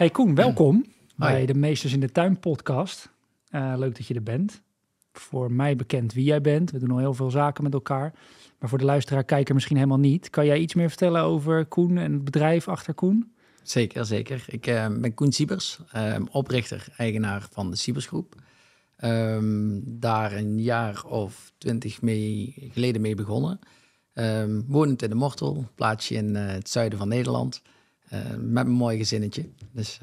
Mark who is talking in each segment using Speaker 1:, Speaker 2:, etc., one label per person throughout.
Speaker 1: Hey Koen, welkom bij de Meesters in de Tuin podcast. Uh, leuk dat je er bent. Voor mij bekend wie jij bent. We doen al heel veel zaken met elkaar. Maar voor de luisteraar, kijker misschien helemaal niet. Kan jij iets meer vertellen over Koen en het bedrijf achter Koen?
Speaker 2: Zeker, zeker. Ik uh, ben Koen Siebers, uh, oprichter, eigenaar van de Siebersgroep. Um, daar een jaar of twintig mee, geleden mee begonnen. Um, wonend in de Mortel, plaatsje in uh, het zuiden van Nederland. Met een mooi gezinnetje. Dus,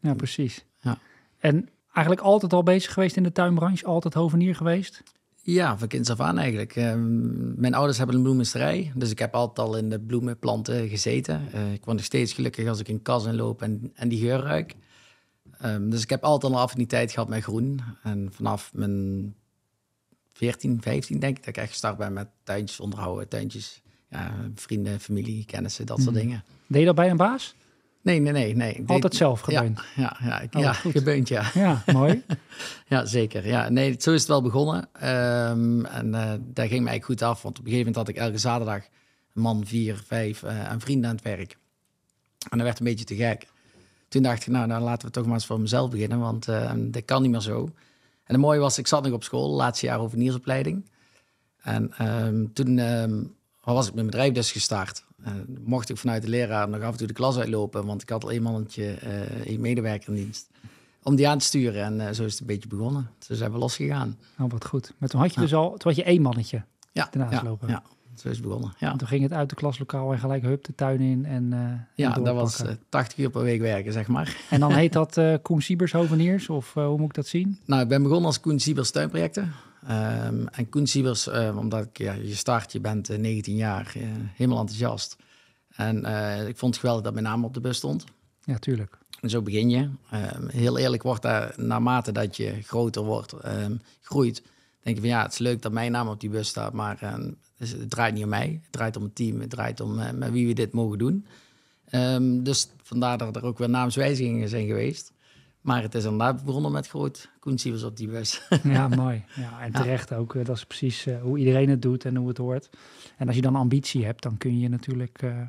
Speaker 1: ja, precies. Ja. En eigenlijk altijd al bezig geweest in de tuinbranche? Altijd hovenier geweest?
Speaker 2: Ja, van kinds af aan eigenlijk. Ehm, mijn ouders hebben een bloemensterij, dus ik heb altijd al in de bloemenplanten gezeten. Uh, ik word nog steeds gelukkig als ik in kas loop en, en die geur ruik. Um, dus ik heb altijd al een affiniteit gehad met groen. En vanaf mijn 14, 15 denk ik dat ik echt gestart ben met tuintjes onderhouden, tuintjes. Ja, vrienden, familie, kennissen, dat soort hmm. dingen.
Speaker 1: Deed je dat bij een baas?
Speaker 2: Nee, nee, nee. nee.
Speaker 1: Altijd zelf gebeund?
Speaker 2: Ja, ja, ja, oh, ja gebeund, ja.
Speaker 1: Ja, mooi.
Speaker 2: ja, zeker. Ja, nee, zo is het wel begonnen. Um, en uh, daar ging eigenlijk goed af, want op een gegeven moment had ik elke zaterdag een man, vier, vijf uh, en vrienden aan het werk. En dat werd een beetje te gek. Toen dacht ik, nou, dan laten we toch maar eens voor mezelf beginnen, want uh, dat kan niet meer zo. En het mooie was, ik zat nog op school, laatste jaar overniersopleiding. En um, toen um, was ik mijn bedrijf dus gestart. Uh, mocht ik vanuit de leraar nog af en toe de klas uitlopen, want ik had al een mannetje, uh, een medewerker in dienst, om die aan te sturen. En uh, zo is het een beetje begonnen. Zo zijn we losgegaan.
Speaker 1: Oh, wat goed. Maar toen had je dus al, toen had je één mannetje
Speaker 2: ja,
Speaker 1: ernaast lopen.
Speaker 2: Ja, zo is het begonnen. Ja.
Speaker 1: En toen ging het uit de klaslokaal en gelijk hup de tuin in en
Speaker 2: Ja, dat was 80 uur per week werken, zeg maar.
Speaker 1: En dan heet dat Koen Siebers Hoveniers, of hoe moet ik dat zien?
Speaker 2: Nou, ik ben begonnen als Koen Siebers tuinprojecten. Um, en Koen Siebers, uh, omdat ik, ja, je start, je bent uh, 19 jaar, uh, helemaal enthousiast. En eh, ik vond het geweldig dat mijn naam op de bus stond.
Speaker 1: Ja, tuurlijk.
Speaker 2: En zo begin je. Um, heel eerlijk wordt daar, naarmate dat je groter wordt, um, groeit, denk je van ja, het is leuk dat mijn naam op die bus staat, maar het draait niet om mij. Het draait om het team, het draait om met wie we dit mogen doen. dus vandaar dat er ook weer naamswijzigingen zijn geweest. Maar het is inderdaad begonnen met groot Koen op die bus.
Speaker 1: Ja, mooi. Ja, en terecht ook. Dat is precies uh, hoe iedereen het doet en hoe het hoort. En als je dan ambitie hebt, dan kun je natuurlijk uh,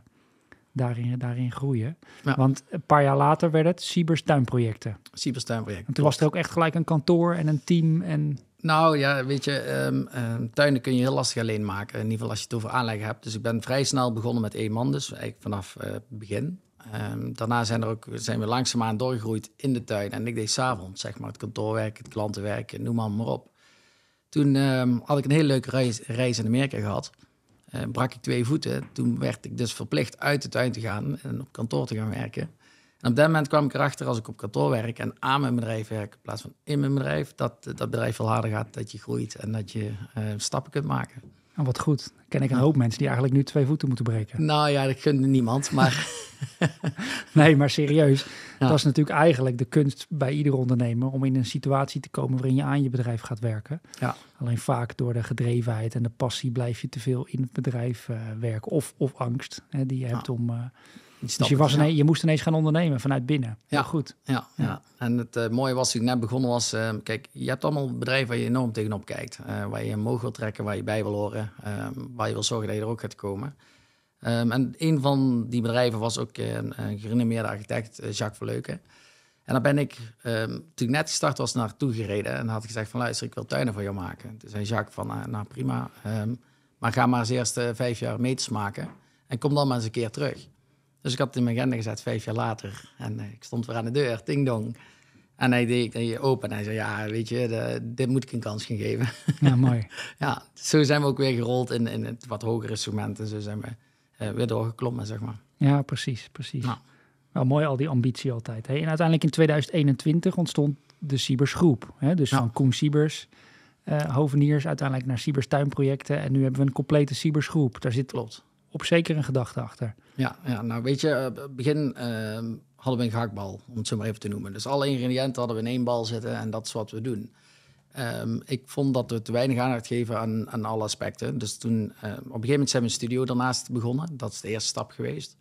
Speaker 1: daarin, daarin groeien. Ja. Want een paar jaar later werd het Siebers tuinprojecten.
Speaker 2: Siebers tuinprojecten.
Speaker 1: En toen was er ook echt gelijk een kantoor en een team en...
Speaker 2: Nou ja, weet je, um, tuinen kun je heel lastig alleen maken. In ieder geval als je het over aanleggen hebt. Dus ik ben vrij snel begonnen met één man, dus eigenlijk vanaf uh, het begin. Um, daarna zijn, er ook, zijn we langzaamaan doorgegroeid in de tuin. En ik deed s'avonds, zeg maar, het kantoorwerk, het klantenwerk, noem maar, maar op. Toen um, had ik een hele leuke reis, reis in Amerika gehad. Uh, brak ik twee voeten. Toen werd ik dus verplicht uit de tuin te gaan en op kantoor te gaan werken. En op dat moment kwam ik erachter, als ik op kantoor werk en aan mijn bedrijf werk, in plaats van in mijn bedrijf, dat dat bedrijf veel harder gaat, dat je groeit en dat je stappen kunt maken.
Speaker 1: Oh, wat goed. Ken ik een hoop mensen die eigenlijk nu twee voeten moeten breken.
Speaker 2: Nou ja, dat gunde niemand, maar...
Speaker 1: nee, maar serieus. Dat is natuurlijk eigenlijk de kunst bij ieder ondernemer... om in een situatie te komen waarin je aan je bedrijf gaat werken.
Speaker 2: Ja.
Speaker 1: Alleen vaak door de gedrevenheid en de passie blijf je te veel in het bedrijf uh, werken. Of, of angst hè, die je hebt om... Uh, dus je, was ineens, je moest ineens gaan ondernemen vanuit binnen. Ja, goed.
Speaker 2: Ja, ja. en het uh, mooie was, toen ik net begonnen was... Uh, kijk, je hebt allemaal bedrijven waar je enorm tegenop kijkt. Uh, waar je omhoog wil trekken, waar je bij wil horen. Ehm, waar je wil zorgen dat je er ook gaat komen. Um, en een van die bedrijven was ook een gerenommeerde architect, Jacques Verleuken. En daar ben ik, um, toen ik net gestart was, naartoe gereden. En had ik gezegd van, luister, ik wil tuinen voor jou maken. Toen zei Jacques van, nou prima. maar ga maar eens eerst vijf jaar meters maken. En kom dan maar eens een keer terug. Dus ik had het in mijn agenda gezet vijf jaar later. En uh, ik stond weer aan de deur, ting dong. En hij deed je open en hij zei, ja, weet je, de, dit moet ik een kans gaan geven.
Speaker 1: Ja, mooi.
Speaker 2: ja, zo zijn we ook weer gerold in, in het wat hogere instrument. En zo zijn we uh, weer doorgeklommen, zeg maar.
Speaker 1: Ja, precies, precies. Nou. Wel mooi, al die ambitie altijd. Hè? En uiteindelijk in 2021 ontstond de Siebers Groep. Hè? Dus van Koen Siebers, uh, hoveniers, uiteindelijk naar Siebers tuinprojecten. En nu hebben we een complete Siebers Groep. Daar zit Klopt op zeker een gedachte achter.
Speaker 2: Ja, ja nou weet je, uh, begin uh, hadden we een gehaktbal, om het zo maar even te noemen. Dus alle ingrediënten hadden we in één bal zitten en dat is wat we doen. Um, ik vond dat we te weinig aandacht geven aan, aan alle aspecten. Dus toen, uh, op een gegeven moment zijn we een studio daarnaast begonnen. Dat is de eerste stap geweest.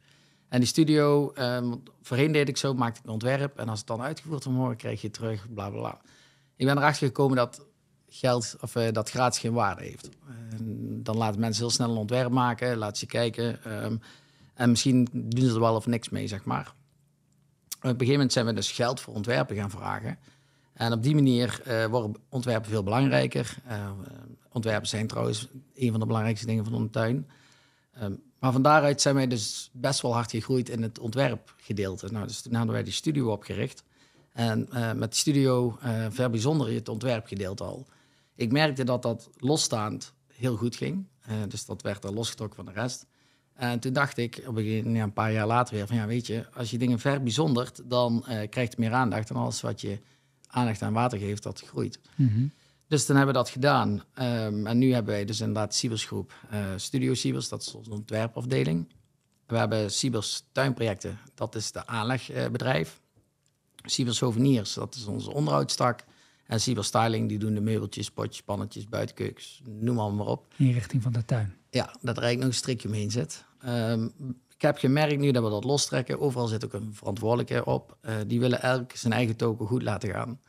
Speaker 2: En die studio, um, voorheen deed ik zo, maakte ik een ontwerp. En als het dan uitgevoerd wordt krijg je terug, bla bla bla. Ik ben erachter gekomen dat geld of uh, dat gratis geen waarde heeft. dan laten mensen heel snel een ontwerp maken, laten ze kijken. En misschien doen ze er wel of niks mee, zeg maar. een gegeven moment zijn we dus geld voor ontwerpen gaan vragen. En op die manier uh, worden ontwerpen veel belangrijker. Uh, ontwerpen zijn trouwens een van de belangrijkste dingen van onze tuin. Um, maar van daaruit zijn wij dus best wel hard gegroeid in het ontwerpgedeelte. Nou, dus toen hadden wij die studio opgericht. En uh, met de studio ver bijzonder het ontwerpgedeelte al. Ik merkte dat dat losstaand heel goed ging. dus dat werd er losgetrokken van de rest. En toen dacht ik, op een, ja, een paar jaar later weer, van ja, weet je, als je dingen ver bijzondert, dan krijgt het meer aandacht. En alles wat je aandacht aan water geeft, dat groeit. Mhm. Dus dan hebben we dat gedaan. Ehm, en nu hebben wij dus inderdaad Siebers Groep. Uh, Studio Siebers, dat is onze ontwerpafdeling. We hebben Siebers Tuinprojecten, dat is de aanlegbedrijf. Siebers Hoveniers, dat is onze onderhoudstak. En Siebers Styling, die doen de meubeltjes, potjes, pannetjes, buitenkeukens, noem maar op.
Speaker 1: In richting van de tuin.
Speaker 2: Ja, dat er eigenlijk nog een strikje omheen zit. Ehm, ik heb gemerkt nu dat we dat lostrekken. Overal zit ook een verantwoordelijke op. Uh, die willen elk zijn eigen token goed laten gaan.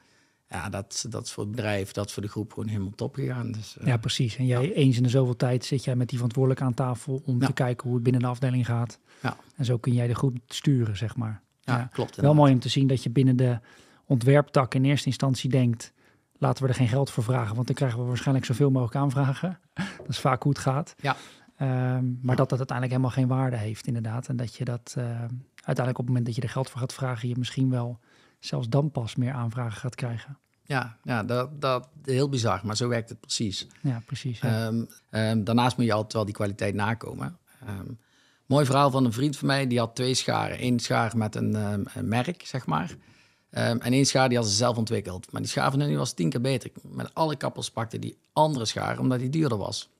Speaker 2: Ja, dat, dat is voor het bedrijf, dat is voor de groep gewoon helemaal top gegaan. Dus,
Speaker 1: uh, ja, precies. En jij eens in de zoveel tijd zit jij met die verantwoordelijke aan tafel om te kijken hoe het binnen de afdeling gaat. Ja. En zo kun jij de groep sturen, zeg maar.
Speaker 2: Ja, klopt.
Speaker 1: Wel mooi om te zien dat je binnen de ontwerptak in eerste instantie denkt, laten we er geen geld voor vragen, want dan krijgen we waarschijnlijk zoveel mogelijk aanvragen. dat is vaak hoe het gaat.
Speaker 2: Ja.
Speaker 1: Ehm, maar dat dat uiteindelijk helemaal geen waarde heeft, inderdaad. En dat je dat uh, uiteindelijk op het moment dat je er geld voor gaat vragen, je misschien wel zelfs dan pas meer aanvragen gaat krijgen.
Speaker 2: Ja, ja dat, dat heel bizar, maar zo werkt het precies.
Speaker 1: Ja, precies.
Speaker 2: Ehm, ehm, daarnaast moet je altijd wel die kwaliteit nakomen. mooi verhaal van een vriend van mij, die had twee scharen. Eén schaar met een, een merk, zeg maar. en één schaar die had ze zelf ontwikkeld. Maar die schaar van nu was tien keer beter. Met alle kappels pakte die andere schaar, omdat die duurder was.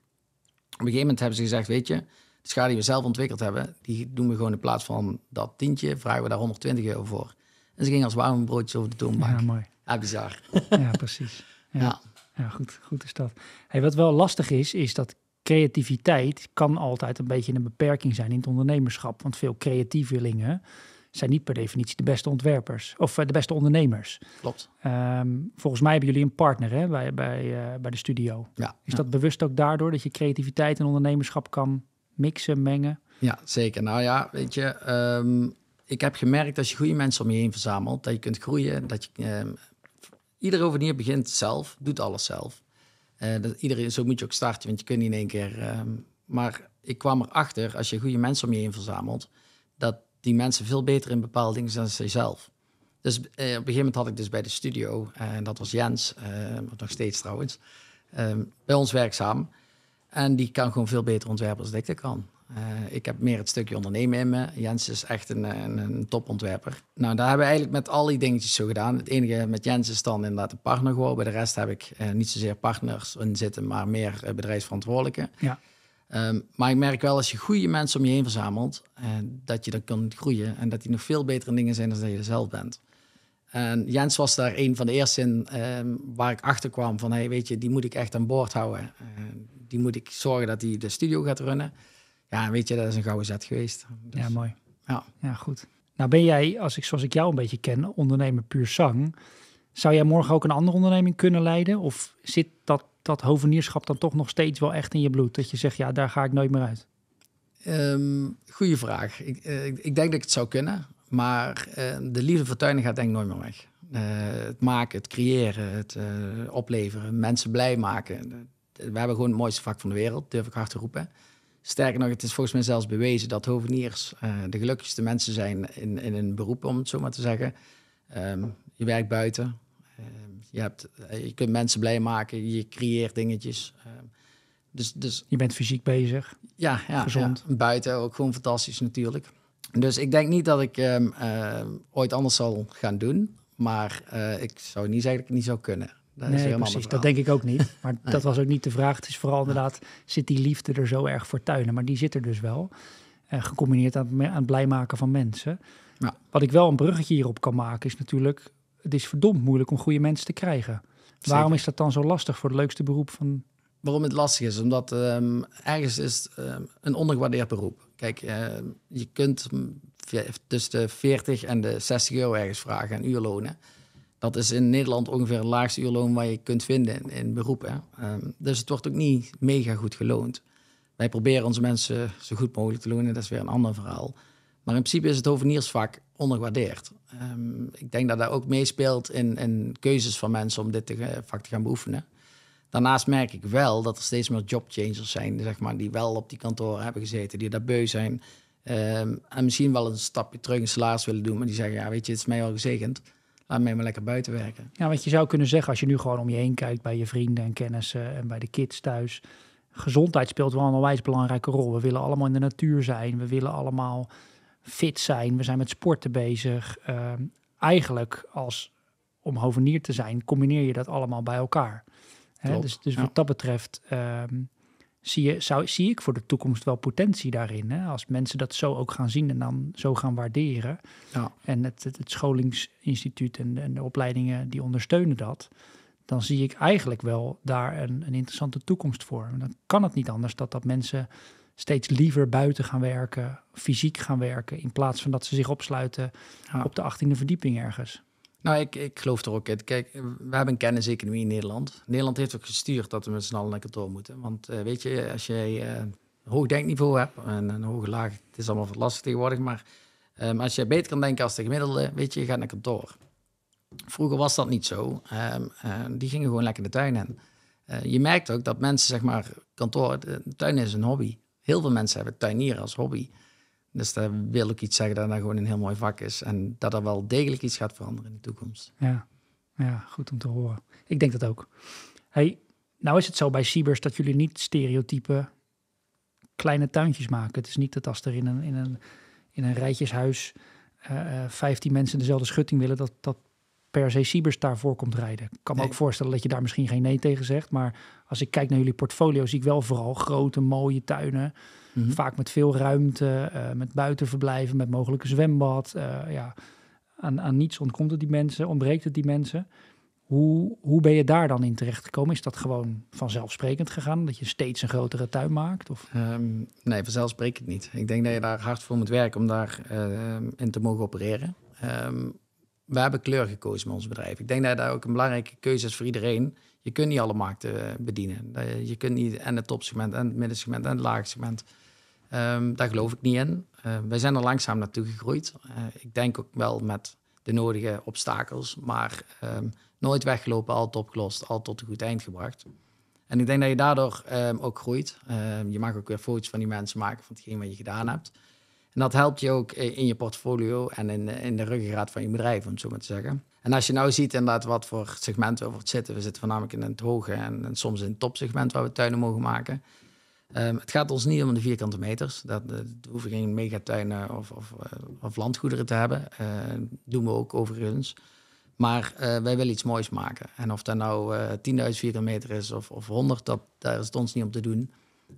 Speaker 2: Op een gegeven moment hebben ze gezegd, weet je, de schade die we zelf ontwikkeld hebben, die doen we gewoon in plaats van dat tientje, vragen we daar 120 euro voor. En ze gingen als warme broodjes over de toonbank.
Speaker 1: Ja, mooi.
Speaker 2: Ja, bizar.
Speaker 1: Ja, precies. Ja, ja. goed, goed is dat. Hey, wat wel lastig is, is dat creativiteit kan altijd een beetje een beperking zijn in het ondernemerschap. Want veel creatievelingen zijn niet per definitie de beste ontwerpers of eh, de beste ondernemers.
Speaker 2: Klopt.
Speaker 1: Ehm, volgens mij hebben jullie een partner hè, bij, bij, uh, bij de studio.
Speaker 2: Ja.
Speaker 1: Is dat bewust ook daardoor dat je creativiteit en ondernemerschap kan mixen, mengen?
Speaker 2: Ja, zeker. Nou ja, weet je, ehm, ik heb gemerkt dat je goede mensen om je heen verzamelt, dat je kunt groeien, dat je um, ieder ovenier begint zelf, doet alles zelf. Uh, dat iedereen, zo moet je ook starten, want je kunt niet in één keer. maar ik kwam erachter, als je goede mensen om je heen verzamelt, dat die mensen veel beter in bepaalde dingen zijn dan zelf. Dus eh, op een gegeven moment had ik dus bij de studio, eh, en dat was Jens, uh, nog steeds trouwens, ehm, bij ons werkzaam. En die kan gewoon veel beter ontwerpen dan ik dat kan. ik heb meer het stukje ondernemen in me. Jens is echt een, een, een, topontwerper. Nou, daar hebben we eigenlijk met al die dingetjes zo gedaan. Het enige met Jens is dan inderdaad een partner geworden. Bij de rest heb ik niet zozeer partners in zitten, maar meer bedrijfsverantwoordelijke.
Speaker 1: Ja.
Speaker 2: Ehm, maar ik merk wel als je goede mensen om je heen verzamelt, uh, dat je dan kan groeien en dat die nog veel betere dingen zijn dan dat je zelf bent. En Jens was daar een van de eerste in ehm, waar ik achter kwam van, hey, weet je, die moet ik echt aan boord houden. Uh, die moet ik zorgen dat hij de studio gaat runnen. Ja, weet je, dat is een gouden zet geweest.
Speaker 1: Dus,
Speaker 2: ja,
Speaker 1: mooi.
Speaker 2: Ja.
Speaker 1: ja, goed. Nou ben jij, als ik, zoals ik jou een beetje ken, ondernemer puur zang. Zou jij morgen ook een andere onderneming kunnen leiden? Of zit dat dat hovenierschap dan toch nog steeds wel echt in je bloed? Dat je zegt, ja, daar ga ik nooit meer uit.
Speaker 2: Um, goeie vraag. Ik, uh, ik, denk dat ik het zou kunnen. Maar uh, de liefde voor tuinen gaat denk ik nooit meer weg. Uh, het maken, het creëren, het opleveren, mensen blij maken. We hebben gewoon het mooiste vak van de wereld, durf ik hard te roepen. Sterker nog, het is volgens mij zelfs bewezen dat hoveniers de gelukkigste mensen zijn in, in een beroep, om het zo maar te zeggen. Um, je werkt buiten, je, hebt, eh, je kunt mensen blij maken, je creëert dingetjes. Ehm, dus, dus,
Speaker 1: je bent fysiek bezig.
Speaker 2: Ja, ja,
Speaker 1: gezond.
Speaker 2: buiten ook gewoon fantastisch natuurlijk. Dus ik denk niet dat ik um, uh, ooit anders zal gaan doen. Maar uh, ik zou niet zeggen dat ik het niet zou kunnen.
Speaker 1: Dat nee, precies. Dat denk ik ook niet. Maar dat was ook niet de vraag. Het is vooral inderdaad, zit die liefde er zo erg voor tuinen? Maar die zit er dus wel. Uh, gecombineerd aan, aan het blij maken van mensen.
Speaker 2: Ja.
Speaker 1: Wat ik wel een bruggetje hierop kan maken, is natuurlijk het is verdomd moeilijk om goede mensen te krijgen. Waarom is dat dan zo lastig voor het leukste beroep van...
Speaker 2: Waarom het lastig is? Omdat um, ergens is um, een ondergewaardeerd beroep. Kijk, uh, je kunt tussen de 40 en de 60 euro ergens vragen en uurlonen. Dat is in Nederland ongeveer het laagste uurloon waar je kunt vinden in, in beroepen. Um, dus het wordt ook niet mega goed geloond. Wij proberen onze mensen zo goed mogelijk te lonen, dat is weer een ander verhaal. Maar in principe is het hoveniersvak ondergewaardeerd. Um, ik denk dat dat ook meespeelt in, in keuzes van mensen om dit vak te gaan beoefenen. Daarnaast merk ik wel dat er steeds meer jobchangers zijn, zeg maar, die wel op die kantoren hebben gezeten, die daar beu zijn. Um, en misschien wel een stapje terug in salaris willen doen, maar die zeggen, ja, weet je, het is mij wel gezegend. Laat mij maar lekker buiten werken.
Speaker 1: Ja, wat je zou kunnen zeggen, als je nu gewoon om je heen kijkt bij je vrienden en kennissen en bij de kids thuis. Gezondheid speelt wel een onwijs belangrijke rol. We willen allemaal in de natuur zijn. We willen allemaal fit zijn. We zijn met sporten bezig. Uh, eigenlijk als om hovenier te zijn, combineer je dat allemaal bij elkaar. Hè? Dus, dus wat dat betreft um, zie, je, zou, zie ik voor de toekomst wel potentie daarin. Hè? Als mensen dat zo ook gaan zien en dan zo gaan waarderen. Ja. En het, het, het scholingsinstituut en, en, de opleidingen die ondersteunen dat. Dan zie ik eigenlijk wel daar een, een interessante toekomst voor. Dan kan het niet anders dat dat mensen steeds liever buiten gaan werken, fysiek gaan werken, in plaats van dat ze zich opsluiten op de 18e verdieping ergens.
Speaker 2: Nou, ik, ik geloof er ook in. Kijk, we hebben een kenniseconomie in Nederland. Nederland heeft ook gestuurd dat we met z'n allen naar kantoor moeten. Want uh, weet je, als je uh, hoog denkniveau hebt en een hoge laag, het is allemaal lastig tegenwoordig, maar um, als je beter kan denken als de gemiddelde, weet je, je gaat naar kantoor. Vroeger was dat niet zo. Um, uh, die gingen gewoon lekker de tuin in. je merkt ook dat mensen, zeg maar, kantoor, de tuin is een hobby. Heel veel mensen hebben tuinieren als hobby. Dus daar wil ik iets zeggen dat dat gewoon een heel mooi vak is. En dat er wel degelijk iets gaat veranderen in de toekomst.
Speaker 1: Ja, ja goed om te horen. Ik denk dat ook. Hey, nou is het zo bij Siebers dat jullie niet stereotype kleine tuintjes maken. Het is niet dat als er in een, in een, in een rijtjeshuis uh, eh, 15 eh, mensen dezelfde schutting willen, dat, dat per se Siebers daarvoor komt rijden. Ik kan me ook voorstellen dat je daar misschien geen nee tegen zegt. Maar als ik kijk naar jullie portfolio, zie ik wel vooral grote, mooie tuinen. Mhm. Vaak met veel ruimte, uh, met buitenverblijven, met mogelijk een zwembad. Uh, ja, aan, aan niets ontkomt het die mensen, ontbreekt het die mensen. Hoe, hoe ben je daar dan in terecht gekomen? Is dat gewoon vanzelfsprekend gegaan, dat je steeds een grotere tuin maakt? Of?
Speaker 2: Um, nee, vanzelfsprekend niet. Ik denk dat je daar hard voor moet werken om daar uh, in te mogen opereren. Um, we hebben kleur gekozen met ons bedrijf. Ik denk dat dat ook een belangrijke keuze is voor iedereen. Je kunt niet alle markten eh, bedienen. Je kunt niet en het topsegment en het middensegment en het laagsegment. Um, daar geloof ik niet in. Uh, wij zijn er langzaam naartoe gegroeid. Uh, ik denk ook wel met de nodige obstakels, maar um, nooit weggelopen, altijd opgelost, altijd tot een goed eind gebracht. En ik denk dat je daardoor ook groeit. je mag ook weer foto's van die mensen maken van hetgeen wat je gedaan hebt. En dat helpt je ook in je portfolio en in, in de ruggengraat van je bedrijf, om het zo maar te zeggen. En als je nou ziet inderdaad wat voor segmenten we zitten. We zitten voornamelijk in het hoge en, soms in het topsegment waar we tuinen mogen maken. Um, het gaat ons niet om de vierkante meters. Dat, dat hoeven geen megatuinen of, of, uh, of landgoederen te hebben. Uh, doen we ook overigens. Maar uh, wij willen iets moois maken. En of dat nou 10.000 vierkante meter is of, of 100, dat, daar is het ons niet om te doen.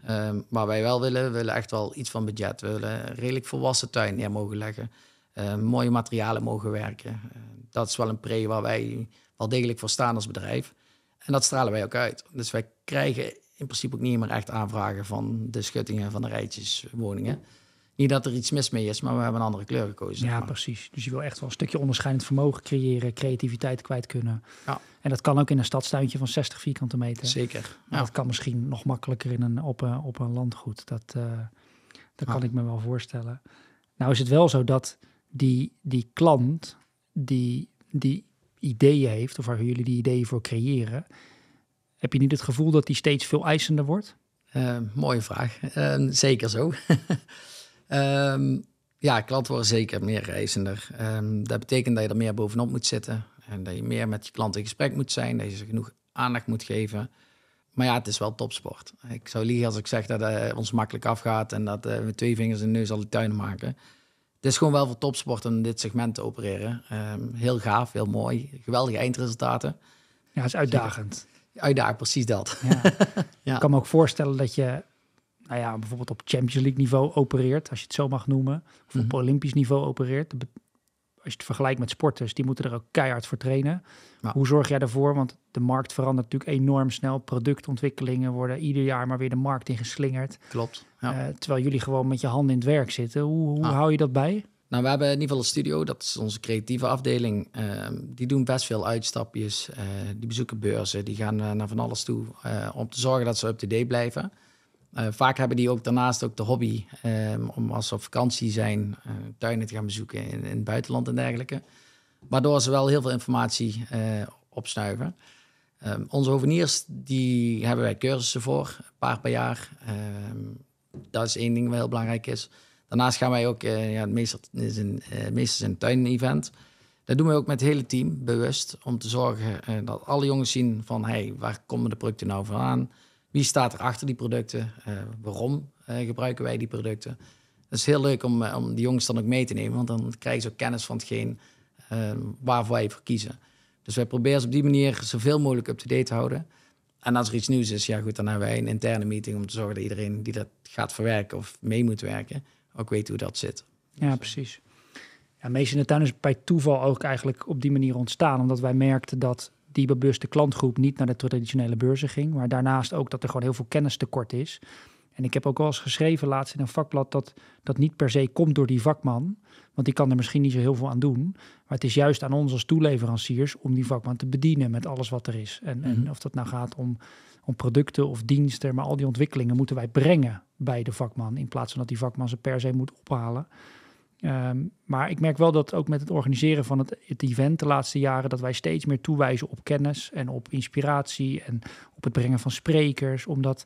Speaker 2: Um, maar wij wel willen, we willen echt wel iets van budget. We willen redelijk volwassen tuin neer mogen leggen. Uh, mooie materialen mogen werken. Uh, dat is wel een pre waar wij wel degelijk voor staan als bedrijf. En dat stralen wij ook uit. Dus wij krijgen in principe ook niet meer echt aanvragen van de schuttingen van de rijtjeswoningen. Niet dat er iets mis mee is, maar we hebben een andere kleur gekozen.
Speaker 1: Ja, precies. Dus je wil echt wel een stukje onderscheidend vermogen creëren, creativiteit kwijt kunnen. Ja. En dat kan ook in een stadstuintje van 60 vierkante meter.
Speaker 2: Zeker.
Speaker 1: Ja. Dat kan misschien nog makkelijker in een, op, een, op een landgoed. Dat, uh, dat kan ik me wel voorstellen. Nou is het wel zo dat die, die klant die, die ideeën heeft, of waar jullie die ideeën voor creëren, heb je niet het gevoel dat die steeds veel eisender wordt?
Speaker 2: Uh, mooie vraag. Uh, zeker zo. um, ja, klanten worden zeker meer eisender. Um, dat betekent dat je er meer bovenop moet zitten. En dat je meer met je klant in gesprek moet zijn. Dat je ze genoeg aandacht moet geven. Maar ja, het is wel topsport. Ik zou liegen als ik zeg dat het uh, ons makkelijk afgaat. En dat we twee vingers in de neus al die tuinen maken. Het is gewoon wel voor topsport om in dit segment te opereren. Um, heel gaaf, heel mooi. Geweldige eindresultaten.
Speaker 1: Ja, het is uitdagend
Speaker 2: uitdaging, precies dat. Ja.
Speaker 1: ja. Ik kan me ook voorstellen dat je nou ja, bijvoorbeeld op Champions League niveau opereert, als je het zo mag noemen, of op mhm. Olympisch niveau opereert. Als je het vergelijkt met sporters, die moeten er ook keihard voor trainen. Hoe zorg jij daarvoor? Want de markt verandert natuurlijk enorm snel. Productontwikkelingen worden ieder jaar maar weer de markt ingeslingerd.
Speaker 2: Klopt.
Speaker 1: Ja. Uh, terwijl jullie gewoon met je handen in het werk zitten. Hoe, hoe hou je dat bij?
Speaker 2: Nou, we hebben in ieder geval een studio, dat is onze creatieve afdeling. Ehm, die doen best veel uitstapjes, uh, die bezoeken beurzen, die gaan uh, naar van alles toe om te zorgen dat ze up-to-date blijven. Vaak hebben die ook daarnaast ook de hobby ehm, om als ze op vakantie zijn tuinen te gaan bezoeken in, in, het buitenland en dergelijke. Waardoor ze wel heel veel informatie opsnuiven. Um, onze hoveniers, die hebben wij cursussen voor, een paar per jaar. Um, dat is één ding wat heel belangrijk is. Daarnaast gaan wij ook, uh, ja, meestal is een, uh, meestal een tuin-event. Dat doen we ook met het hele team, bewust. Om te zorgen uh, dat alle jongens zien van, hey, waar komen de producten nou vandaan? Wie staat er achter die producten? waarom gebruiken wij die producten? Dat is heel leuk om, om die jongens dan ook mee te nemen. Want dan krijgen ze ook kennis van hetgeen waarvoor wij voor kiezen. Dus wij proberen ze op die manier zoveel mogelijk up-to-date te houden. En als er iets nieuws is, ja goed, dan hebben wij een interne meeting om te zorgen dat iedereen die dat gaat verwerken of mee moet werken, ook weet hoe dat zit.
Speaker 1: Ja, precies. Ja, Mees in de tuin is bij toeval ook eigenlijk op die manier ontstaan, omdat wij merkten dat die bewuste klantgroep niet naar de traditionele beurzen ging, maar daarnaast ook dat er gewoon heel veel kennis tekort is. En ik heb ook wel eens geschreven laatst in een vakblad dat dat niet per se komt door die vakman. Want die kan er misschien niet zo heel veel aan doen. Maar het is juist aan ons als toeleveranciers om die vakman te bedienen met alles wat er is. En, en mhm. of dat nou gaat om, om producten of diensten, maar al die ontwikkelingen moeten wij brengen bij de vakman. In plaats van dat die vakman ze per se moet ophalen. Ehm, maar ik merk wel dat ook met het organiseren van het, het, event de laatste jaren, dat wij steeds meer toewijzen op kennis en op inspiratie en op het brengen van sprekers. Omdat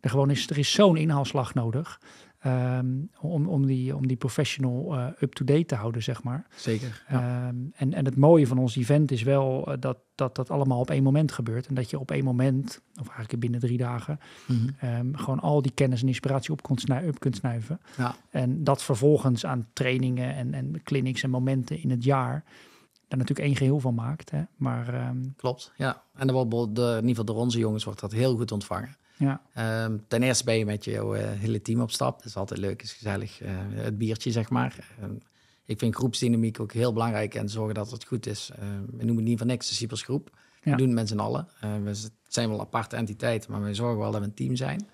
Speaker 1: er gewoon is, er is zo'n inhaalslag nodig. Ehm, om, om, die, om die professional uh, up-to-date te houden, zeg maar.
Speaker 2: Zeker.
Speaker 1: Ja. Ehm, en, en het mooie van ons event is wel uh, dat, dat dat allemaal op één moment gebeurt. En dat je op één moment, of eigenlijk binnen drie dagen, -hmm. um, gewoon al die kennis en inspiratie op, kunt, up kunt snuiven. Ja. En dat vervolgens aan trainingen en, en clinics en momenten in het jaar daar natuurlijk één geheel van maakt. Hè? Maar,
Speaker 2: Klopt, ja. En de, in ieder geval door onze jongens wordt dat heel goed ontvangen. Ja. Um, ten eerste ben je met jouw uh, hele team op stap. Dat is altijd leuk, is gezellig. Uh, het biertje, zeg maar. Um, ik vind groepsdynamiek ook heel belangrijk en zorgen dat het goed is. Uh, we noemen het niet van niks de Cypers groep. Ja. We doen het met z'n allen. we zijn wel aparte entiteiten, maar we zorgen wel dat we een team zijn.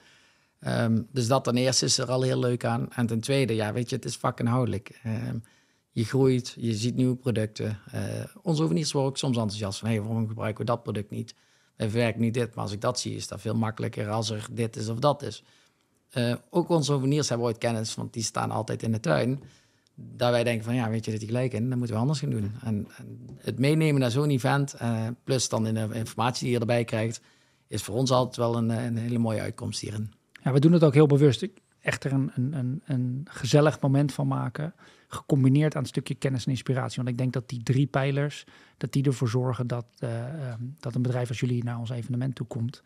Speaker 2: Um, dus dat ten eerste is er al heel leuk aan. En ten tweede, ja, weet je, het is vakinhoudelijk. Je groeit, je ziet nieuwe producten. onze hoveniers worden ook soms enthousiast van... hey, waarom gebruiken we dat product niet? Wij verwerken niet dit, maar als ik dat zie, is dat veel makkelijker als er dit is of dat is. Uh, ook onze hoveniers hebben ooit kennis, want die staan altijd in de tuin. Dat wij denken van, ja, weet je dit gelijk in, dan moeten we anders gaan doen. En, het meenemen naar zo'n event, uh, plus dan in de informatie die je erbij krijgt, is voor ons altijd wel een, een hele mooie uitkomst hierin.
Speaker 1: Ja, we doen het ook heel bewust. Echt er een, een, een, een gezellig moment van maken gecombineerd aan een stukje kennis en inspiratie. Want ik denk dat die drie pijlers, dat die ervoor zorgen dat, uh, dat een bedrijf als jullie naar ons evenement toe komt.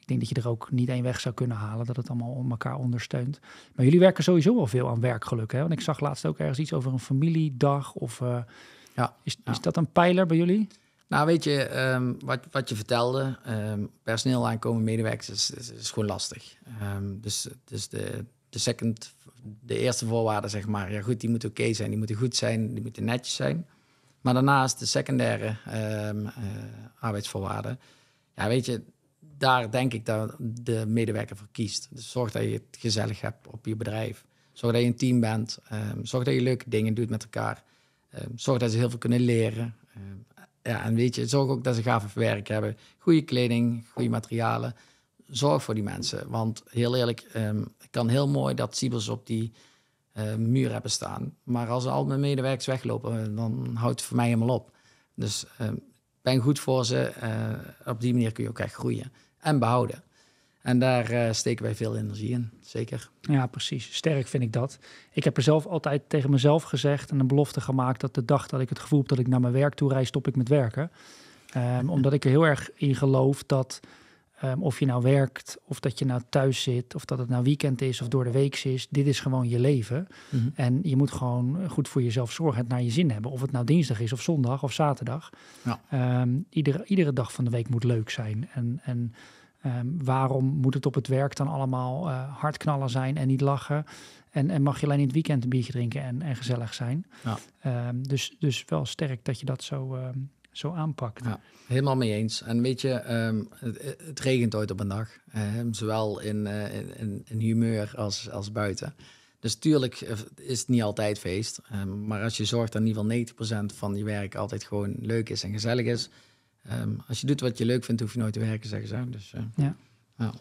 Speaker 1: Ik denk dat je er ook niet één weg zou kunnen halen, dat het allemaal om elkaar ondersteunt. Maar jullie werken sowieso wel veel aan werkgeluk. Hè? Want ik zag laatst ook ergens iets over een familiedag. Of, uh, ja, is, is dat een pijler bij jullie?
Speaker 2: Nou, weet je, um, wat, wat je vertelde, um, personeel aankomen, medewerkers, is, is, is gewoon lastig. Um, dus, dus de, de second de eerste voorwaarden, zeg maar, ja goed, die moeten oké zijn, die moeten goed zijn, die moeten netjes zijn. Maar daarnaast de secundaire uh, arbeidsvoorwaarden, ja, weet je, daar denk ik dat de medewerker voor kiest. Dus zorg dat je het gezellig hebt op je bedrijf. Zorg dat je een team bent. Zorg dat je leuke dingen doet met elkaar. Zorg dat ze heel veel kunnen leren. Ja, en weet je, zorg ook dat ze gaaf werk hebben. Goede kleding, goede materialen zorg voor die mensen. Want heel eerlijk, um, kan heel mooi dat Siebels op die uh, muur hebben staan. Maar als al mijn medewerkers weglopen, dan houdt het voor mij helemaal op. Dus um, ben goed voor ze. Uh, op die manier kun je ook echt groeien en behouden. En daar uh, steken wij veel energie in, zeker.
Speaker 1: Ja, precies. Sterk vind ik dat. Ik heb er zelf altijd tegen mezelf gezegd en een belofte gemaakt dat de dag dat ik het gevoel heb dat ik naar mijn werk toe rijd, stop ik met werken. Um, omdat ik er heel erg in geloof dat Um, of je nou werkt, of dat je nou thuis zit, of dat het nou weekend is of door de week is. Dit is gewoon je leven. Mm -hmm. En je moet gewoon goed voor jezelf zorgen, het naar je zin hebben. Of het nou dinsdag is, of zondag, of zaterdag. Ja. Um, iedere, iedere dag van de week moet leuk zijn. En, en um, waarom moet het op het werk dan allemaal uh, hard knallen zijn en niet lachen? En, en mag je alleen in het weekend een biertje drinken en, en gezellig zijn? Ja. dus, dus wel sterk dat je dat zo zo aanpakt. Ja,
Speaker 2: helemaal mee eens. En weet je, ehm, het, het, regent ooit op een dag, uh, zowel in, uh, in, in, humeur als, als buiten. Dus tuurlijk eh, is het niet altijd feest. Maar als je zorgt dat in ieder geval 90% van je werk altijd gewoon leuk is en gezellig is. Um, als je doet wat je leuk vindt, hoef je nooit te werken, zeggen ze. Dus, ja.
Speaker 1: ja.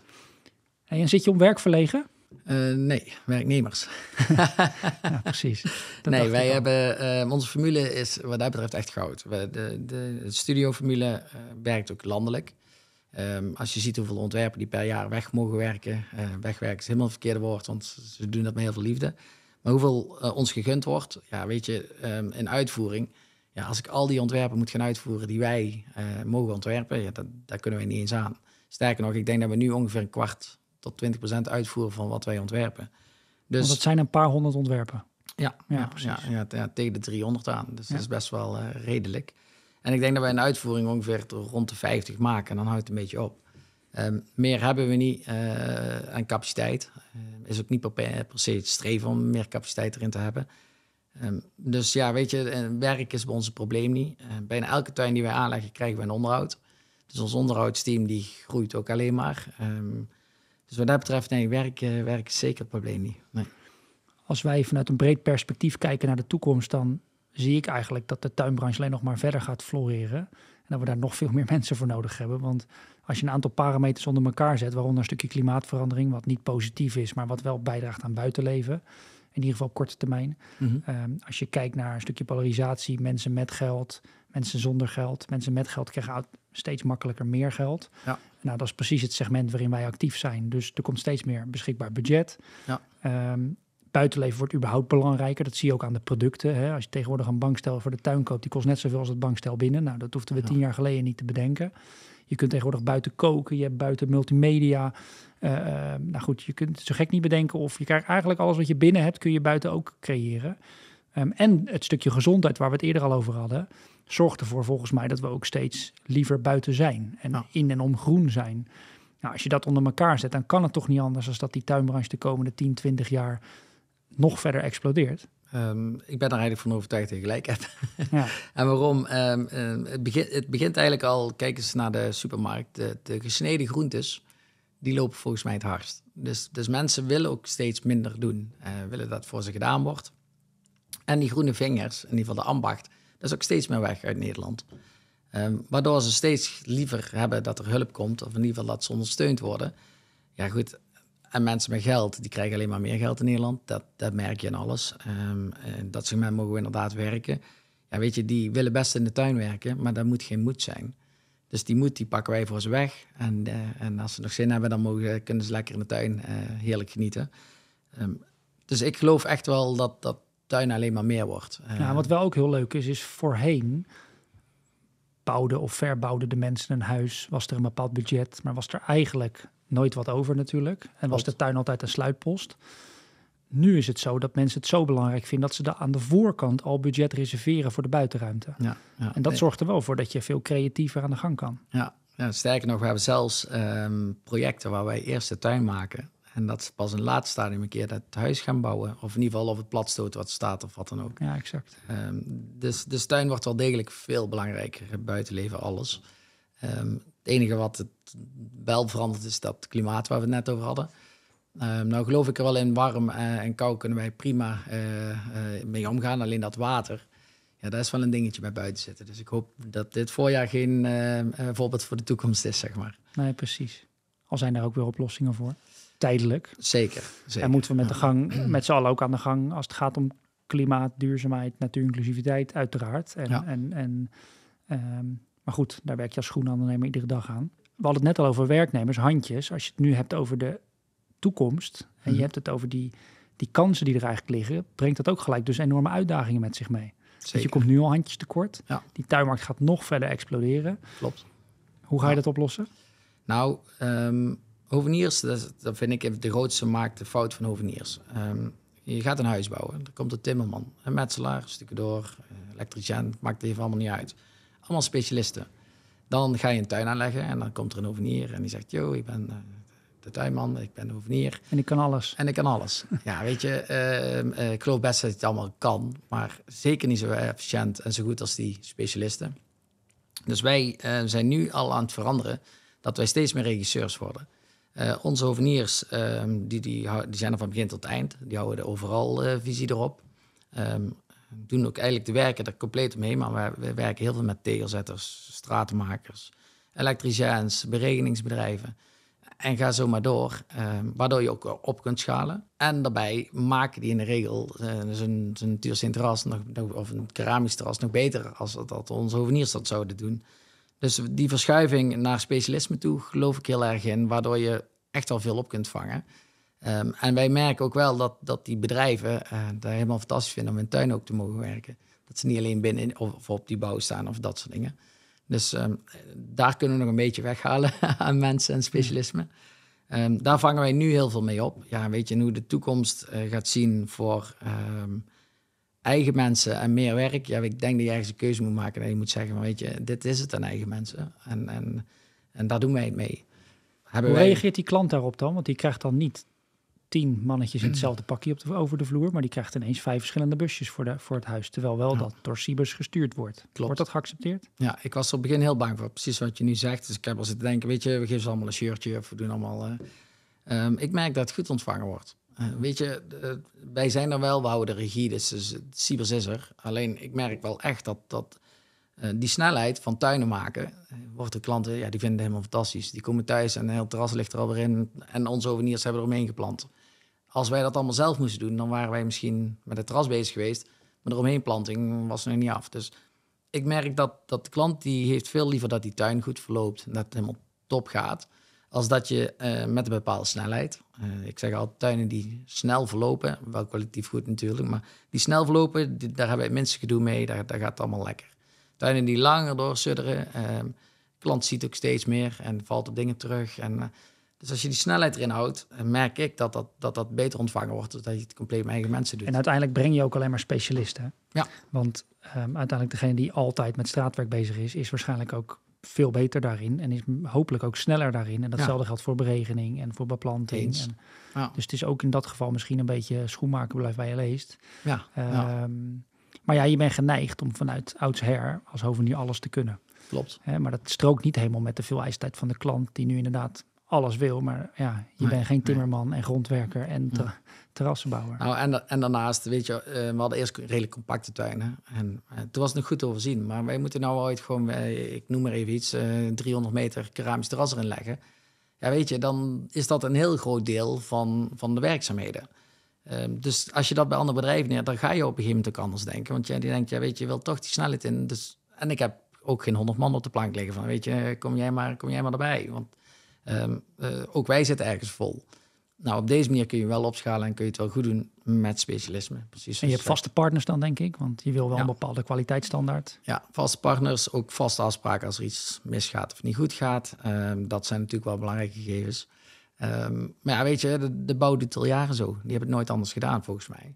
Speaker 1: en zit je om werk verlegen?
Speaker 2: Uh, nee, werknemers.
Speaker 1: ja, precies.
Speaker 2: nee, wij hebben, uh, onze formule is wat dat betreft echt goud. We, de, de, de studioformule uh, werkt ook landelijk. Um, als je ziet hoeveel ontwerpen die per jaar weg mogen werken. wegwerken is helemaal het verkeerde woord, want ze doen dat met heel veel liefde. Maar hoeveel ons gegund wordt, ja, weet je, um, in uitvoering. Ja, als ik al die ontwerpen moet gaan uitvoeren die wij mogen ontwerpen, ja, dat, daar kunnen wij niet eens aan. Sterker nog, ik denk dat we nu ongeveer een kwart tot 20% uitvoeren van wat wij ontwerpen.
Speaker 1: Dus Want dat zijn een paar honderd ontwerpen.
Speaker 2: Ja, ja, ja, ja, ja, tegen de 300 aan. Dus dat is best wel uh, redelijk. En ik denk dat wij een uitvoering ongeveer rond de 50 maken. En dan houdt het een beetje op. Um, meer hebben we niet uh, aan capaciteit. Uh, is ook niet per, per se het streven om meer capaciteit erin te hebben. Um, dus ja, weet je, werk is bij ons probleem niet. bijna elke tuin die wij aanleggen, krijgen we een onderhoud. Dus ons onderhoudsteam die groeit ook alleen maar. Um, dus wat dat betreft, nee, werk, uh, werk is zeker het probleem niet. Nee.
Speaker 1: Als wij vanuit een breed perspectief kijken naar de toekomst, dan zie ik eigenlijk dat de tuinbranche alleen nog maar verder gaat floreren. En dat we daar nog veel meer mensen voor nodig hebben. Want als je een aantal parameters onder elkaar zet, waaronder een stukje klimaatverandering, wat niet positief is, maar wat wel bijdraagt aan buitenleven, in ieder geval op korte termijn. Mhm. Ehm, als je kijkt naar een stukje polarisatie, mensen met geld, mensen zonder geld. Mensen met geld krijgen steeds makkelijker meer geld. Ja. Nou, dat is precies het segment waarin wij actief zijn. Dus er komt steeds meer beschikbaar budget. Ja. Um, buitenleven wordt überhaupt belangrijker. Dat zie je ook aan de producten. Hè. Als je tegenwoordig een bankstel voor de tuin koopt, die kost net zoveel als het bankstel binnen. Nou, dat hoefden we tien jaar geleden niet te bedenken. Je kunt tegenwoordig buiten koken, je hebt buiten multimedia. Uh, nou goed, je kunt het zo gek niet bedenken of je krijgt eigenlijk alles wat je binnen hebt, kun je buiten ook creëren. Um, en het stukje gezondheid waar we het eerder al over hadden zorgt ervoor volgens mij dat we ook steeds liever buiten zijn en in en om groen zijn. Nou, als je dat onder elkaar zet, dan kan het toch niet anders dan dat die tuinbranche de komende 10, 20 jaar nog verder explodeert.
Speaker 2: Um, ik ben er eigenlijk van overtuigd dat je gelijk hebt. Ja. en waarom? Um, het, begint, het, begint eigenlijk al, kijk eens naar de supermarkt. De, de, gesneden groentes, die lopen volgens mij het hardst. Dus, dus mensen willen ook steeds minder doen. Uh, willen dat voor ze gedaan wordt. En die groene vingers, in ieder geval de ambacht, dat is ook steeds meer weg uit Nederland. Waardoor ze steeds liever hebben dat er hulp komt, of in ieder geval dat ze ondersteund worden. Ja, goed. En mensen met geld, die krijgen alleen maar meer geld in Nederland. Dat, dat merk je in alles. Um, dat segment mogen we inderdaad werken. Ja, weet je, die willen best in de tuin werken, maar dat moet geen moed zijn. Dus die moed, die pakken wij voor ze weg. En, uh, en als ze nog zin hebben, dan mogen, kunnen ze lekker in de tuin uh, heerlijk genieten. Um, dus ik geloof echt wel dat, dat tuin alleen maar meer wordt.
Speaker 1: Ja, wat wel ook heel leuk is, is voorheen bouwden of verbouwden de mensen een huis, was er een bepaald budget, maar was er eigenlijk nooit wat over natuurlijk. En was de tuin altijd een sluitpost. Nu is het zo dat mensen het zo belangrijk vinden dat ze daar aan de voorkant al budget reserveren voor de buitenruimte. Ja, ja. En dat zorgt er wel voor dat je veel creatiever aan de gang kan.
Speaker 2: Ja, ja sterker nog, we hebben zelfs um, projecten waar wij eerst de tuin maken. En dat is pas in het laatste stadium een keer het huis gaan bouwen. Of in ieder geval of het platstoot wat staat of wat dan ook.
Speaker 1: Ja, exact.
Speaker 2: Um, dus de tuin wordt wel degelijk veel belangrijker. Buitenleven, alles. Um, het enige wat het wel verandert is dat klimaat waar we het net over hadden. Um, nou geloof ik er wel in, warm uh, en kou kunnen wij prima uh, uh, mee omgaan. Alleen dat water, ja, dat is wel een dingetje bij buiten zitten. Dus ik hoop dat dit voorjaar geen voorbeeld voor de toekomst is, zeg maar.
Speaker 1: Nee, precies. Al zijn daar ook weer oplossingen voor tijdelijk.
Speaker 2: Zeker. zeker.
Speaker 1: En moeten we met de gang, met z'n allen ook aan de gang als het gaat om klimaat, duurzaamheid, natuurinclusiviteit, uiteraard. En, ja. en, en ehm, maar goed, daar werk je als schoenandernemer iedere dag aan. We hadden het net al over werknemers, handjes. Als je het nu hebt over de toekomst en je mhm. hebt het over die, die kansen die er eigenlijk liggen, brengt dat ook gelijk dus enorme uitdagingen met zich mee. Dus je komt nu al handjes tekort. Ja. Die tuinmarkt gaat nog verder exploderen.
Speaker 2: Klopt.
Speaker 1: Hoe ga je dat oplossen?
Speaker 2: Nou, um, Hoveniers, dat, dat vind ik de grootste maakt de fout van hoveniers. Um, je gaat een huis bouwen, er komt een timmerman, een metselaar, stukken door, eh, elektricien, maakt even allemaal niet uit. Allemaal specialisten. Dan ga je een tuin aanleggen en dan komt er een hovenier en die zegt, yo, ik ben uh, de tuinman, ik ben de hovenier.
Speaker 1: En ik kan alles.
Speaker 2: En ik kan alles. ja, weet je, uh, ik geloof best dat je het allemaal kan, maar zeker niet zo efficiënt en zo goed als die specialisten. Dus wij zijn nu al aan het veranderen dat wij steeds meer regisseurs worden. Onze hoveniers um, die, die, die, zijn er van begin tot eind. Die houden de overal visie erop. Um, doen ook eigenlijk de werken er compleet omheen. Maar we, we werken heel veel met tegelzetters, stratenmakers, elektriciens, beregeningsbedrijven. En ga zo maar door, ehm, waardoor je ook op kunt schalen. En daarbij maken die in de regel uh, zijn, zijn terras nog, of een keramisch terras nog beter als dat onze hoveniers dat zouden doen. Dus die verschuiving naar specialisme toe geloof ik heel erg in, waardoor je echt al veel op kunt vangen. Ehm, en wij merken ook wel dat, dat die bedrijven uh, daar helemaal fantastisch vinden om in tuin ook te mogen werken. Dat ze niet alleen binnen of, op die bouw staan of dat soort dingen. Dus um, daar kunnen we nog een beetje weghalen aan mensen en specialisme. Um, daar vangen wij nu heel veel mee op. Ja, weet je, hoe de toekomst uh, gaat zien voor eigen mensen en meer werk. Ja, ik denk dat je ergens een keuze moet maken. Dat je moet zeggen, weet je, dit is het aan eigen mensen. En, en, en daar doen wij het mee.
Speaker 1: Hebben Hoe wij... reageert die klant daarop dan? Want die krijgt dan niet tien mannetjes in hetzelfde pakje op de, over de vloer, maar die krijgt ineens vijf verschillende busjes voor, de, voor het huis, terwijl wel dat door Cibus gestuurd wordt. Klopt. Wordt dat geaccepteerd?
Speaker 2: Ja, ik was op het begin heel bang voor, precies wat je nu zegt. Dus ik heb al zitten denken, weet je, we geven ze allemaal een shirtje of we doen allemaal... Uh, um, ik merk dat het goed ontvangen wordt. Uh, weet je, wij zijn er wel, we houden de regie, dus, dus Cibus is er. Alleen ik merk wel echt dat, dat uh, die snelheid van tuinen maken, wordt de klanten, ja, die vinden het helemaal fantastisch. Die komen thuis en heel terras ligt er alweer in en onze oveniers hebben er omheen geplant. Als wij dat allemaal zelf moesten doen, dan waren wij misschien met het terras bezig geweest. Maar eromheen planting was nog niet af. Dus ik merk dat, dat de klant die heeft veel liever dat die tuin goed verloopt. En dat het helemaal top gaat. Als dat je uh, met een bepaalde snelheid. Uh, ik zeg altijd tuinen die snel verlopen. Wel kwalitatief goed natuurlijk. Maar die snel verlopen, daar hebben we het minste gedoe mee. Daar, daar gaat het allemaal lekker. Tuinen die langer doorsudderen. Uh, klant ziet ook steeds meer en valt op dingen terug. En eh, dus als je die snelheid erin houdt, merk ik dat dat, dat, dat beter ontvangen wordt. Dat je het compleet met eigen mensen doet.
Speaker 1: En uiteindelijk breng je ook alleen maar specialisten.
Speaker 2: Ja.
Speaker 1: Want um, uiteindelijk degene die altijd met straatwerk bezig is, is waarschijnlijk ook veel beter daarin. En is hopelijk ook sneller daarin. En datzelfde geldt voor beregening en voor beplanting. En, ja. Dus het is ook in dat geval misschien een beetje schoenmaken blijft waar je leest.
Speaker 2: Ja.
Speaker 1: Um, maar ja, je bent geneigd om vanuit oudsher als hovenier alles te kunnen.
Speaker 2: Klopt.
Speaker 1: maar dat strookt niet helemaal met de veel eisstijd van de klant die nu inderdaad alles wil. Maar ja, je bent geen timmerman en grondwerker en terrassenbouwer.
Speaker 2: Nou, en, en daarnaast, weet je, uh, we hadden eerst redelijk compacte tuinen. En uh, toen was het nog goed overzien. Maar wij moeten nou ooit gewoon, uh, ik noem maar even iets, 300 meter keramisch terras erin leggen. Ja, weet je, dan is dat een heel groot deel van, van de werkzaamheden. Ehm, dus als je dat bij andere bedrijven neer, dan ga je op een gegeven moment ook anders denken. Want jij die denkt, ja, weet je, je wil toch die snelheid in. Dus, en ik heb ook geen 100 man op de plank liggen van, weet je, kom jij maar, kom jij maar erbij. Want Um, uh, ook wij zitten ergens vol. Nou, op deze manier kun je wel opschalen en kun je het wel goed doen met specialisme. Precies
Speaker 1: en je hebt vaste partners dan, denk ik? Want je wil wel een bepaalde kwaliteitsstandaard.
Speaker 2: Ja, vaste partners, ook vaste afspraken als er iets misgaat of niet goed gaat. Um, dat zijn natuurlijk wel belangrijke gegevens. Um, maar ja, weet je, de, de bouw doet al jaren zo. Die hebben het nooit anders gedaan, volgens mij.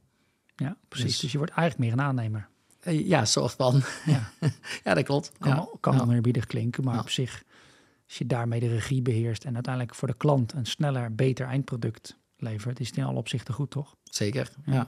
Speaker 1: Ja, precies. Dus, dus je wordt eigenlijk meer een aannemer.
Speaker 2: Uh, ja, soort van. Ja, ja dat klopt.
Speaker 1: Kan,
Speaker 2: ja.
Speaker 1: kan ja. klinken, maar op zich als je daarmee de regie beheerst en uiteindelijk voor de klant een sneller, beter eindproduct levert, is het in alle opzichten goed, toch?
Speaker 2: Zeker, ja.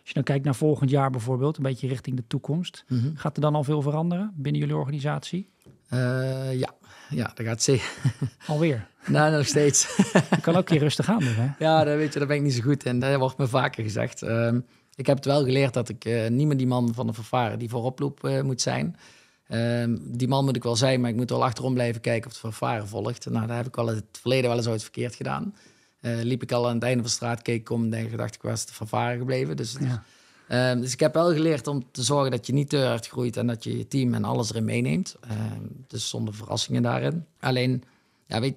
Speaker 1: Als je dan kijkt naar volgend jaar bijvoorbeeld, een beetje richting de toekomst,
Speaker 2: Mhm.
Speaker 1: gaat er dan al veel veranderen binnen jullie organisatie?
Speaker 2: Uh, ja. ja, dat gaat zeker.
Speaker 1: Alweer?
Speaker 2: nou, nog steeds.
Speaker 1: Je kan ook keer rustig aan doen, hè?
Speaker 2: Ja, dat weet je, daar ben ik niet zo goed in. Dat wordt me vaker gezegd. Uh, ik heb het wel geleerd dat ik uh, niet meer die man van de vervaren die voorop loopt uh, moet zijn. Um, die man moet ik wel zijn, maar ik moet wel achterom blijven kijken of het vervaren volgt. Nou, daar heb ik al in het verleden wel eens ooit verkeerd gedaan. Uh, liep ik al aan het einde van de straat, keek ik om en dacht ik was het vervaren gebleven. Dus,
Speaker 1: ja.
Speaker 2: um, dus ik heb wel geleerd om te zorgen dat je niet te hard groeit en dat je je team en alles erin meeneemt. Um, dus zonder verrassingen daarin. Alleen, ja, weet,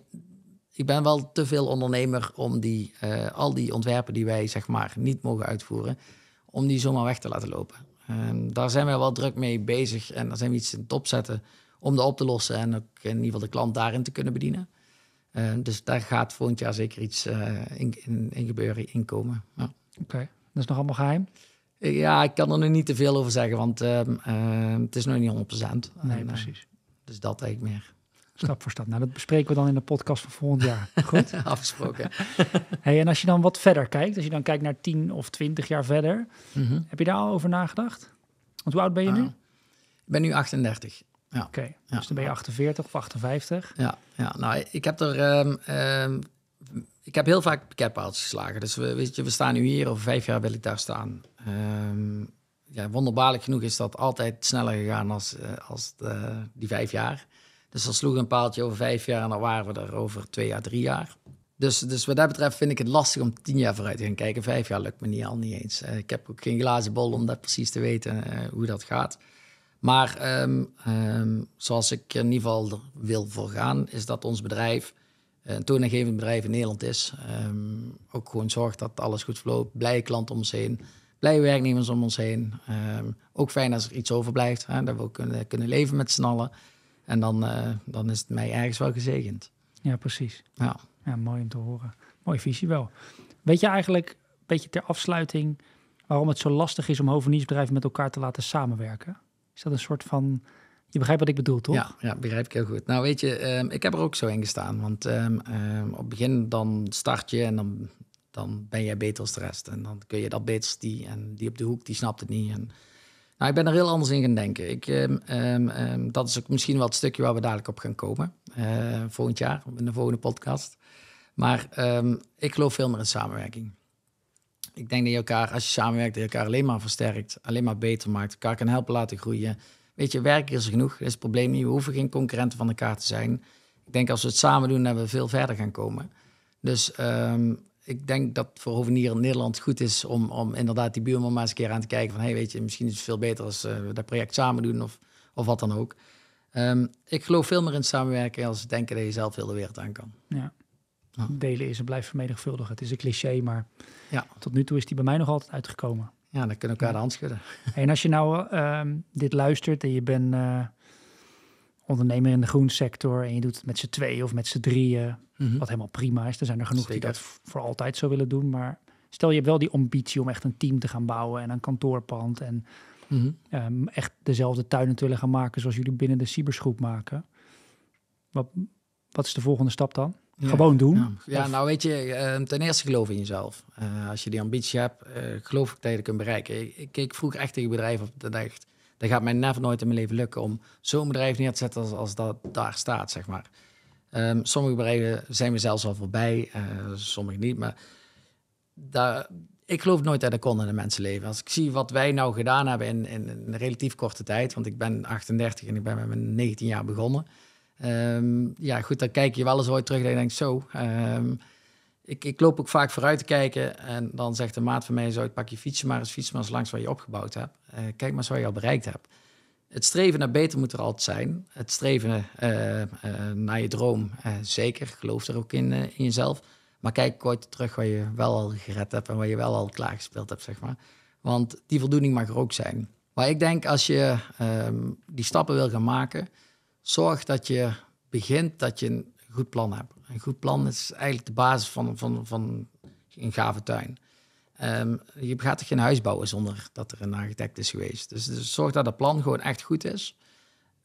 Speaker 2: ik ben wel te veel ondernemer om die, uh, al die ontwerpen die wij zeg maar niet mogen uitvoeren, om die zomaar weg te laten lopen. Um, daar zijn wij wel druk mee bezig en daar zijn we iets in het opzetten om dat op te lossen en ook in ieder geval de klant daarin te kunnen bedienen. Uh, dus daar gaat volgend jaar zeker iets uh, in, in, in, gebeuren, inkomen. Ja.
Speaker 1: Oké, okay. dat is nog allemaal geheim?
Speaker 2: Ja, ik kan er nog niet te veel over zeggen, want uh, het is nog niet 100%.
Speaker 1: Nee, en, precies.
Speaker 2: Dus dat eigenlijk meer.
Speaker 1: Stap voor stap. Nou, dat bespreken we dan in de podcast van volgend jaar. Goed?
Speaker 2: Afgesproken.
Speaker 1: hey, en als je dan wat verder kijkt, als je dan kijkt naar 10 of 20 jaar verder,
Speaker 2: mm -hmm.
Speaker 1: heb je daar al over nagedacht? Want hoe oud ben je nu?
Speaker 2: Uh, ik ben nu 38. Ja.
Speaker 1: Oké, okay, ja. dus dan ben je 48 of 58?
Speaker 2: Ja, ja. nou, ik heb er... Um, um, ik heb heel vaak pakketpaaltjes geslagen. Dus we, weet je, we staan nu hier, over vijf jaar wil ik daar staan. Um, ja, wonderbaarlijk genoeg is dat altijd sneller gegaan als, uh, als de, die vijf jaar. Dus dan sloeg een paaltje over vijf jaar en dan waren we er over twee jaar, drie jaar. Dus, dus wat dat betreft vind ik het lastig om tien jaar vooruit te gaan kijken. Vijf jaar lukt me niet al niet eens. ik heb ook geen glazen bol om dat precies te weten hoe dat gaat. Maar ehm, ehm, zoals ik in ieder geval wil voor gaan, is dat ons bedrijf een toonaangevend bedrijf in Nederland is. Ehm, ook gewoon zorgt dat alles goed verloopt. Blije klanten om ons heen. Blije werknemers om ons heen. ook fijn als er iets overblijft. Hè, dat we kunnen, kunnen leven met z'n allen. En dan, uh, dan is het mij ergens wel gezegend.
Speaker 1: Ja, precies.
Speaker 2: Ja.
Speaker 1: ja, mooi om te horen. Mooie visie wel. Weet je eigenlijk, een beetje ter afsluiting, waarom het zo lastig is om hoveniersbedrijven met elkaar te laten samenwerken? Is dat een soort van. Je begrijpt wat ik bedoel, toch?
Speaker 2: Ja, ja begrijp ik heel goed. Nou, weet je, ehm, ik heb er ook zo in gestaan. Want um, op het begin dan start je en dan, dan ben jij beter als de rest. En dan kun je dat beter als die. En die op de hoek, die snapt het niet. En, nou, ik ben er heel anders in gaan denken. Ik, dat is ook misschien wel het stukje waar we dadelijk op gaan komen. Uh, volgend jaar, in de volgende podcast. Maar ik geloof veel meer in samenwerking. Ik denk dat je elkaar, als je samenwerkt, dat je elkaar alleen maar versterkt, alleen maar beter maakt, elkaar kan helpen laten groeien. Weet je, werk is er genoeg, dat is het probleem niet. We hoeven geen concurrenten van elkaar te zijn. Ik denk als we het samen doen, dat we veel verder gaan komen. Dus ehm, ik denk dat voor Hovenier in Nederland goed is om, om inderdaad die buurman maar eens een keer aan te kijken van, hey, weet je, misschien is het veel beter als uh, we dat project samen doen of, of wat dan ook. Ehm, ik geloof veel meer in samenwerken als denken dat je zelf heel de wereld aan kan.
Speaker 1: Ja. Delen is en blijft vermenigvuldigen. Het is een cliché, maar ja. tot nu toe is die bij mij nog altijd uitgekomen.
Speaker 2: Ja, dan kunnen we elkaar de hand schudden.
Speaker 1: En als je nou ehm, dit luistert en je bent uh, ondernemer in de groensector en je doet het met z'n tweeën of met z'n drieën, mhm. wat helemaal prima is. Er zijn er genoeg die dat voor altijd zo willen doen. Maar stel je hebt wel die ambitie om echt een team te gaan bouwen en een kantoorpand en mhm. ehm, echt dezelfde tuinen te willen gaan maken zoals jullie binnen de cybersgroep maken. Wat, wat is de volgende stap dan? Gewoon doen.
Speaker 2: Ja, nou weet je, uh, ten eerste geloof in jezelf. Uh, als je die ambitie hebt, uh, geloof ik dat je het kunt bereiken. Ik, ik keek vroeger echt tegen bedrijven op dat dacht, dat gaat mij never nooit in mijn leven lukken om zo'n bedrijf neer te zetten als, als dat daar staat, zeg maar. Um, sommige bedrijven zijn we zelfs al voorbij, sommige niet, maar daar, ik geloof nooit dat dat kon in een mensenleven. Als ik zie wat wij nou gedaan hebben in, in, een relatief korte tijd, want ik ben 38 en ik ben met mijn 19 jaar begonnen. Ehm, ja, goed, dan kijk je wel eens ooit terug en je denkt zo. Ehm, ik, ik loop ook vaak vooruit te kijken en dan zegt de maat van mij zo, pak je fietsen maar eens, fiets maar eens langs waar je opgebouwd hebt. Uh, kijk maar eens wat je al bereikt hebt. Het streven naar beter moet er altijd zijn. Het streven uh, uh, naar je droom, zeker. Geloof er ook in, in jezelf. Maar kijk ooit terug waar je wel al gered hebt en waar je wel al klaargespeeld hebt, zeg maar. Want die voldoening mag er ook zijn. Maar ik denk als je um, die stappen wil gaan maken, zorg dat je begint dat je een goed plan hebt. Een goed plan is eigenlijk de basis van, van, van een gave tuin. Ehm, je gaat er geen huis bouwen zonder dat er een architect is geweest. Dus, dus zorg dat het plan gewoon echt goed is.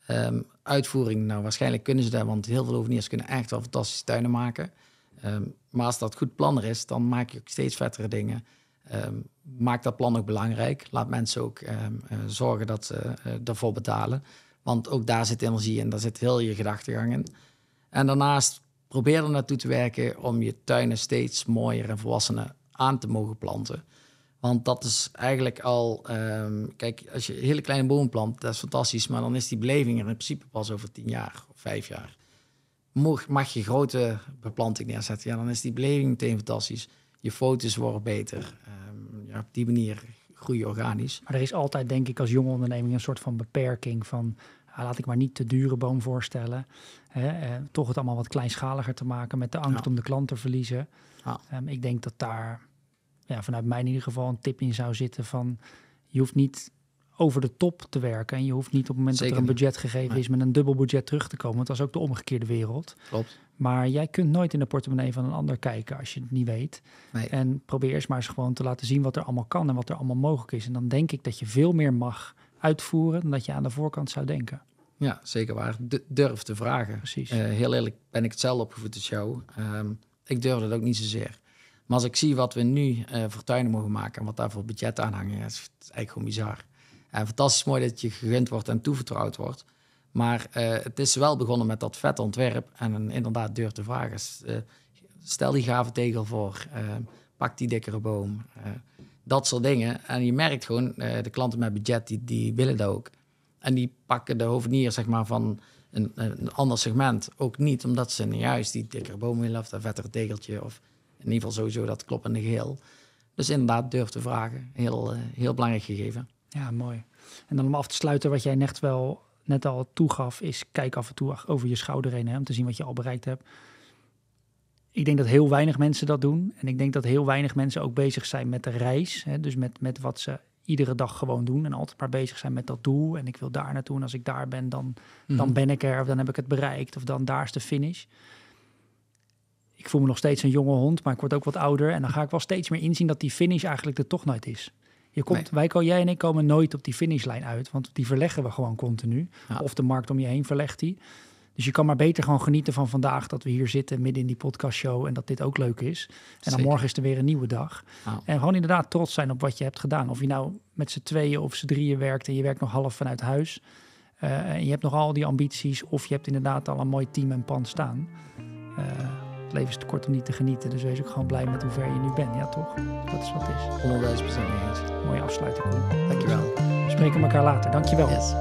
Speaker 2: Ehm, uitvoering, nou waarschijnlijk kunnen ze dat, want heel veel oveniers kunnen echt wel fantastische tuinen maken. Ehm, maar als dat goed plan er is, dan maak je ook steeds vettere dingen. maak dat plan ook belangrijk. Laat mensen ook uh, zorgen dat ze uh, ervoor betalen. Want ook daar zit energie in, daar zit heel je gedachtegang in. En daarnaast probeer er naartoe te werken om je tuinen steeds mooier en volwassener aan te mogen planten. Want dat is eigenlijk al, um, kijk, als je hele kleine bomen plant, dat is fantastisch, maar dan is die beleving er in principe pas over tien jaar of vijf jaar. Mag, je grote beplanting neerzetten, ja, dan is die beleving meteen fantastisch. Je foto's worden beter. Um, ja, op die manier groei organisch.
Speaker 1: Maar er is altijd, denk ik, als jonge onderneming een soort van beperking van laat ik maar niet te dure boom voorstellen. Hè, eh, toch het allemaal wat kleinschaliger te maken met de angst om de klant te verliezen. Ja. Um, ik denk dat daar ja, vanuit mij in ieder geval een tip in zou zitten van je hoeft niet over de top te werken. En je hoeft niet op het moment dat er een budget gegeven is met een dubbel budget terug te komen. Want dat is ook de omgekeerde wereld.
Speaker 2: Klopt.
Speaker 1: Maar jij kunt nooit in de portemonnee van een ander kijken als je het niet weet. Nee. En probeer eerst maar eens gewoon te laten zien wat er allemaal kan en wat er allemaal mogelijk is. En dan denk ik dat je veel meer mag uitvoeren dan dat je aan de voorkant zou denken.
Speaker 2: Ja, zeker waar. durf te vragen.
Speaker 1: Precies.
Speaker 2: Uh, heel eerlijk ben ik het zelf opgevoed de show. Ehm, ik durf dat ook niet zozeer. Maar als ik zie wat we nu uh, voor tuinen mogen maken en wat daar voor budget aan hangen, is het eigenlijk gewoon bizar. En fantastisch mooi dat je gegund wordt en toevertrouwd wordt. Maar uh, het is wel begonnen met dat vet ontwerp en inderdaad durf te vragen. Stel die gave tegel voor, uh, pak die dikkere boom, dat soort dingen. En je merkt gewoon, de klanten met budget, die, die willen dat ook. En die pakken de hovenier zeg maar, van een, ander segment ook niet, omdat ze juist die dikkere boom willen of dat vettere tegeltje of in ieder geval sowieso dat kloppende geheel. Dus inderdaad, durf te vragen. Heel, uh, heel belangrijk gegeven.
Speaker 1: Ja, mooi. En dan om af te sluiten, wat jij net wel net al toegaf, is kijk af en toe over je schouder heen hè, om te zien wat je al bereikt hebt. Ik denk dat heel weinig mensen dat doen. En ik denk dat heel weinig mensen ook bezig zijn met de reis. Hè, dus met, met wat ze iedere dag gewoon doen. En altijd maar bezig zijn met dat doel. En ik wil daar naartoe. En als ik daar ben, dan, dan mhm. ben ik er. Of dan heb ik het bereikt. Of dan daar is de finish. Ik voel me nog steeds een jonge hond, maar ik word ook wat ouder. En dan ga ik wel steeds meer inzien dat die finish eigenlijk er toch nooit is. Je komt, wij, jij en ik komen nooit op die finishlijn uit, want die verleggen we gewoon continu. Of de markt om je heen verlegt die. Dus je kan maar beter gewoon genieten van vandaag dat we hier zitten midden in die podcastshow en dat dit ook leuk is. En dan morgen is er weer een nieuwe dag. En gewoon inderdaad trots zijn op wat je hebt gedaan. Of je nou met z'n tweeën of z'n drieën werkt en je werkt nog half vanuit huis. Uh, en je hebt nog al die ambities of je hebt inderdaad al een mooi team en pand staan. Uh, het leven is te kort om niet te genieten, dus wees ook gewoon blij met hoe ver je nu bent. Ja, toch? Dat is wat het is.
Speaker 2: 100.000% eens.
Speaker 1: Mooie afsluiting, Koen.
Speaker 2: Dankjewel.
Speaker 1: We spreken elkaar later. Dankjewel. Yes.